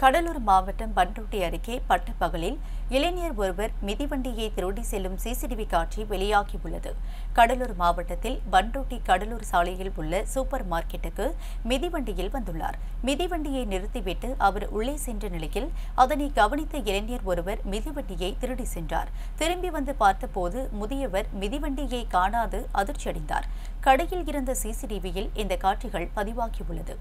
கடலூர் மாவட்டம் பண்ருட்டி அருகே பட்டப்பகலில் இளைஞர் ஒருவர் மிதிவண்டியை திருடி செல்லும் சிசிடிவி காட்சி வெளியாகியுள்ளது. கடலூர் மாவட்டத்தில் பண்ருட்டி கடலூர் சாலையில் உள்ள சூப்பர் மார்க்கெட்டுக்கு மிதிவண்டியில் வந்துள்ளார். மிதிவண்டியை நிறுத்திவிட்டு அவர் உள்ளே சென்ற நிலையில் அதனை கவனித்த இளைஞர் ஒருவர் மிதிவண்டியை திருடி சென்றார். திரும்பி வந்து பார்த்தபோது முதியவர் மிதிவண்டியை காணாது அதிர்ச்சியடைந்தார். கடையில் இருந்த சிசிடிவியில் இந்த காட்சிகள் பதிவாகியுள்ளது.